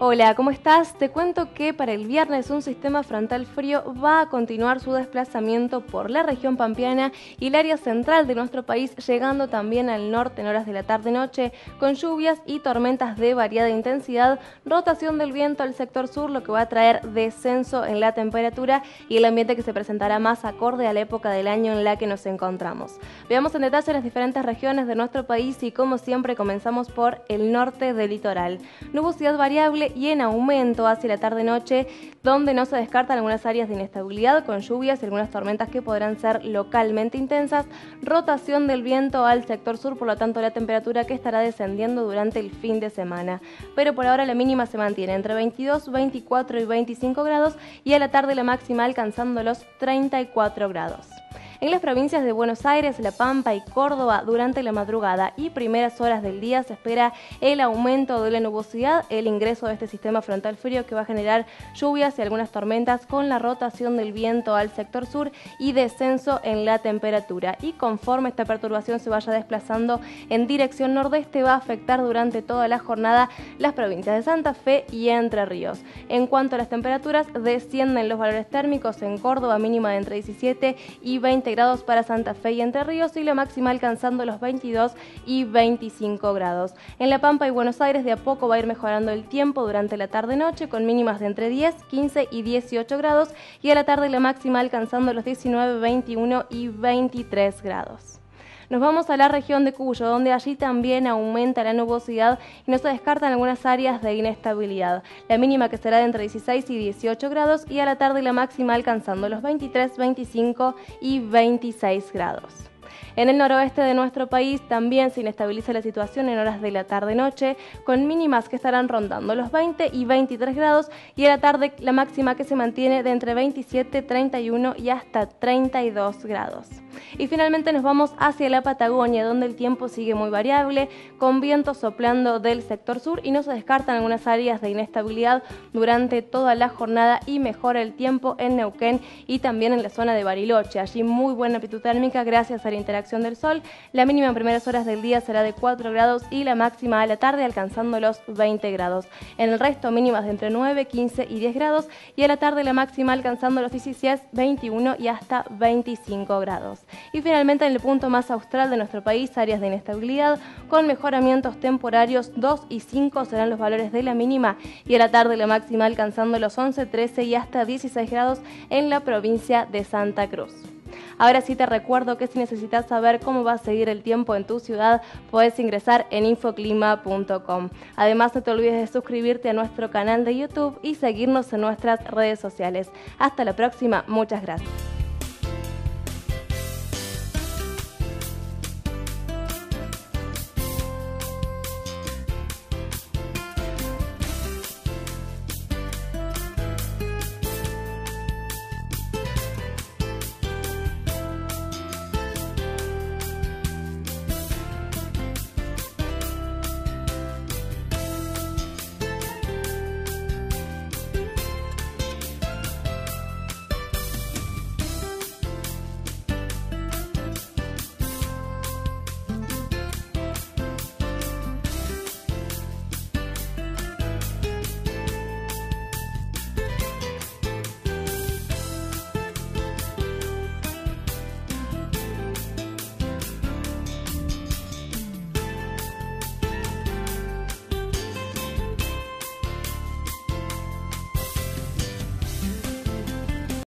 Hola, ¿cómo estás? Te cuento que para el viernes un sistema frontal frío va a continuar su desplazamiento por la región pampeana y el área central de nuestro país, llegando también al norte en horas de la tarde-noche, con lluvias y tormentas de variada intensidad, rotación del viento al sector sur, lo que va a traer descenso en la temperatura y el ambiente que se presentará más acorde a la época del año en la que nos encontramos. Veamos en detalle las diferentes regiones de nuestro país y como siempre comenzamos por el norte del litoral. Nubosidad variable y en aumento hacia la tarde-noche, donde no se descartan algunas áreas de inestabilidad con lluvias y algunas tormentas que podrán ser localmente intensas, rotación del viento al sector sur, por lo tanto la temperatura que estará descendiendo durante el fin de semana. Pero por ahora la mínima se mantiene entre 22, 24 y 25 grados y a la tarde la máxima alcanzando los 34 grados en las provincias de Buenos Aires, La Pampa y Córdoba durante la madrugada y primeras horas del día se espera el aumento de la nubosidad, el ingreso de este sistema frontal frío que va a generar lluvias y algunas tormentas con la rotación del viento al sector sur y descenso en la temperatura. Y conforme esta perturbación se vaya desplazando en dirección nordeste va a afectar durante toda la jornada las provincias de Santa Fe y Entre Ríos. En cuanto a las temperaturas, descienden los valores térmicos en Córdoba mínima de entre 17 y 20 grados para Santa Fe y Entre Ríos y la máxima alcanzando los 22 y 25 grados. En La Pampa y Buenos Aires de a poco va a ir mejorando el tiempo durante la tarde-noche con mínimas de entre 10, 15 y 18 grados y a la tarde la máxima alcanzando los 19, 21 y 23 grados. Nos vamos a la región de Cuyo, donde allí también aumenta la nubosidad y no se descartan algunas áreas de inestabilidad. La mínima que será de entre 16 y 18 grados y a la tarde la máxima alcanzando los 23, 25 y 26 grados. En el noroeste de nuestro país también se inestabiliza la situación en horas de la tarde-noche, con mínimas que estarán rondando los 20 y 23 grados y a la tarde la máxima que se mantiene de entre 27, 31 y hasta 32 grados. Y finalmente nos vamos hacia la Patagonia, donde el tiempo sigue muy variable, con vientos soplando del sector sur y no se descartan algunas áreas de inestabilidad durante toda la jornada y mejora el tiempo en Neuquén y también en la zona de Bariloche. Allí muy buena amplitud térmica gracias a la interacción del sol. La mínima en primeras horas del día será de 4 grados y la máxima a la tarde alcanzando los 20 grados. En el resto mínimas de entre 9, 15 y 10 grados y a la tarde la máxima alcanzando los 16, 21 y hasta 25 grados. Y finalmente en el punto más austral de nuestro país, áreas de inestabilidad con mejoramientos temporarios 2 y 5 serán los valores de la mínima y a la tarde la máxima alcanzando los 11, 13 y hasta 16 grados en la provincia de Santa Cruz. Ahora sí te recuerdo que si necesitas saber cómo va a seguir el tiempo en tu ciudad, puedes ingresar en infoclima.com. Además, no te olvides de suscribirte a nuestro canal de YouTube y seguirnos en nuestras redes sociales. Hasta la próxima, muchas gracias.